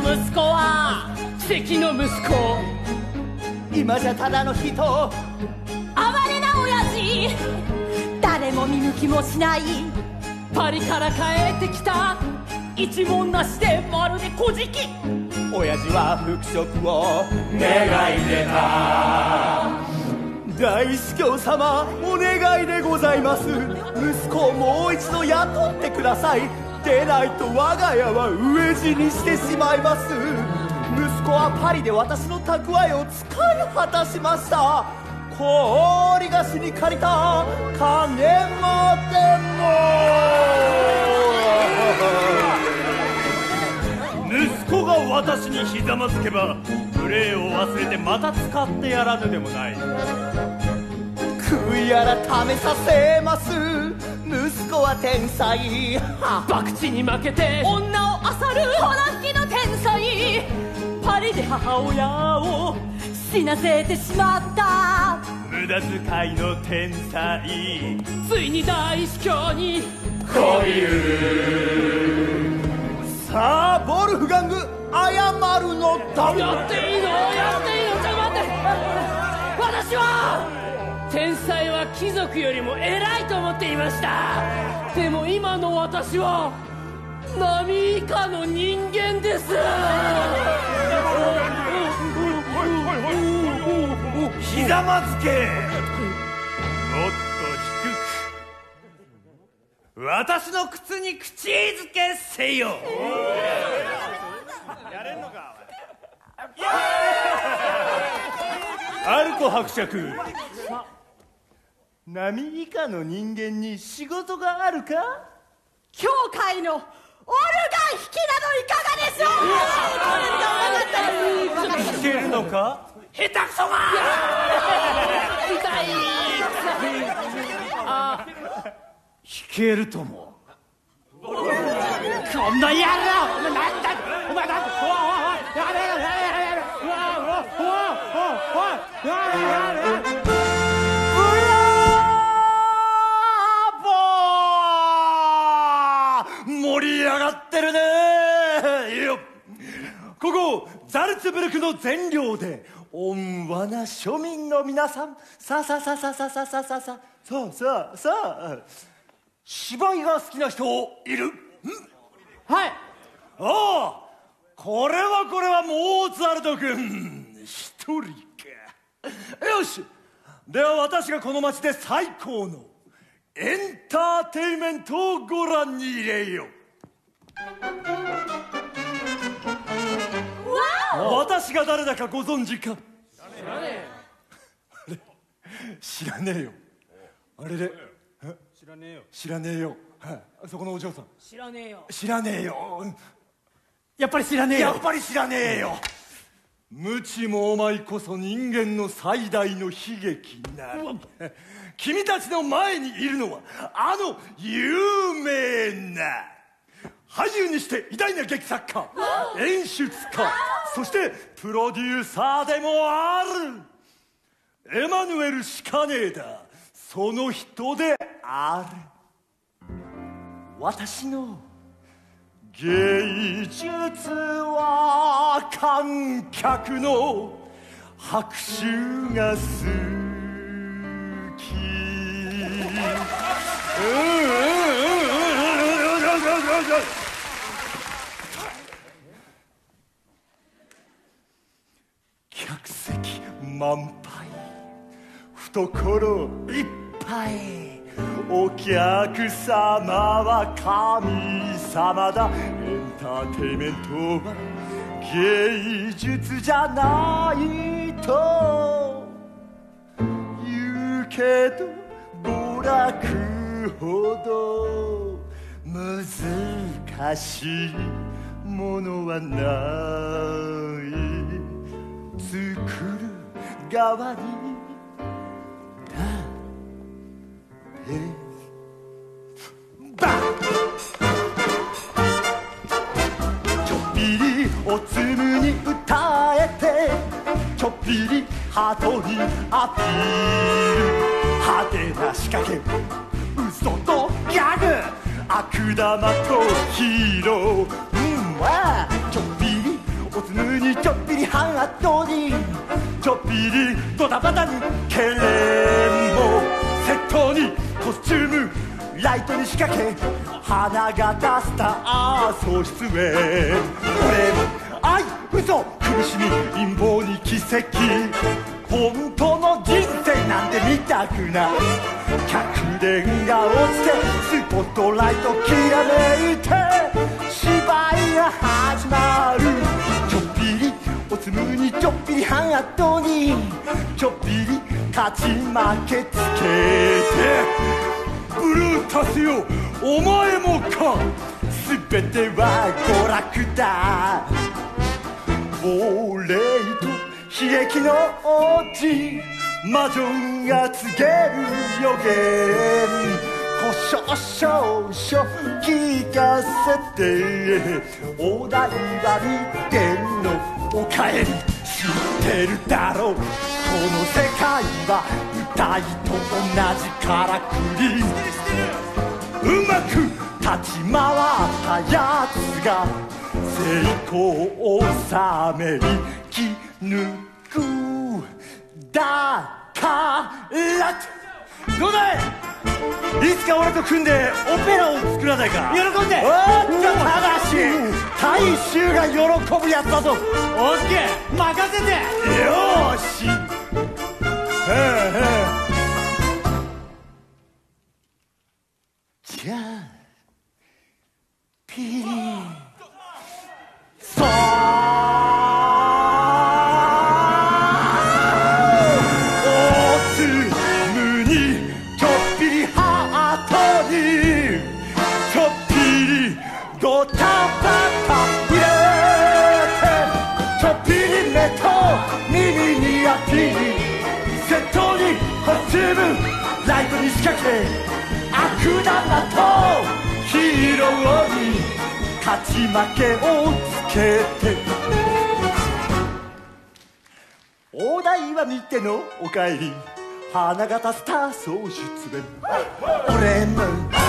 の息子は奇跡の息子。今じゃただの人哀れな親父。誰も見向きもしない。パリから帰ってきた。一文なしでまるで小じき親父は復職を願い出た。大司教様お願いでございます。息子をもう一度雇ってください。でないと我が家は飢え死にしてしまいます。息子はパリで私の蓄えを使い果たしました。氷菓子に借りた。金までも。息子が私にひざまずけば無礼を忘れてまた使ってやらぬでもない。悔い改めさせます息子は天才。博打に負けて。女を漁る。ほら吹きの天才。パリで母親を死なせてしまった。無駄遣いの天才。ついに大司教に。恋う。るさあボルフガング謝るのだ。やっていいのやっていいの。ちょっと待って。私は天才は貴族よりも偉いと思っていました。でも今の私は波以下の人間です。ひざまずけもっと低く私の靴に口づけせよやれんのかアルコ伯爵波以下の人間に仕事があるか？教会のオルガン弾きなどいかがでしょう？弾けるのか？下手くそが！痛い。あ弾けるとも。こんな野郎なんだ？の全寮で温和な庶民の皆さんさあさあさあさあさあさあさあさあさあさあさあさあ芝居が好きな人いる。はい。ああこれはこれはモーツァルト君一人かよし。では私がこの町で最高のエンターテイメントをご覧に入れよ私が誰だかご存知か？知らねえよ。あれで。知らねえよ。知らねえよ。はい。そこのお嬢さん。知らねえよ。知らねえよ。やっぱり知らねえよ。やっぱり知らねえよ。無知もお前こそ人間の最大の悲劇なり。君たちの前にいるのはあの有名な俳優にして偉大な劇作家演出家そしてプロデューサーでもある。エマヌエル・シカネーダその人である。私の芸術は観客の拍手が好き。客席満杯。懐いっぱい。お客様は神様だ。エンターテイメントは芸術じゃないと。言うけど娯楽ほど。難しいものはない。作る側にだバンちょっぴりおつむに歌えてちょっぴりハートにアピール派手な仕掛け嘘とギャグ悪玉とヒーローうんちょっぴりおつむにちょっぴり半後にちょっぴりドタバタにけれんもセットにコスチュームライトに仕掛け花形スター総出演。俺愛嘘苦しみ陰謀に奇跡。本当の人生なんて見たくない。客電が落ちてスポットライトきらめいて芝居が始まる。りおつむにちょっぴり半後にちょっぴり勝ち負けつけてブルータスよお前もか全ては娯楽だ。亡霊と悲劇の王子魔女が告げる予言。少々聞かせてお題は見てんのおかえり知ってるだろう。この世界は歌いと同じからくり。うまく立ち回ったやつが成功を収めりき抜くだからどうだい？いつか俺と組んでオペラを作らないか。喜んで。おっとただし大衆が喜ぶやつだぞ。オッケー。任せて。よーし。へえへえじゃあピリタバタ入れてちょっぴり目と耳にアピールセットにコスチュームライトに仕掛け悪玉とヒーローに勝ち負けをつけて。お題は見てのおかえり花形スター総出演俺も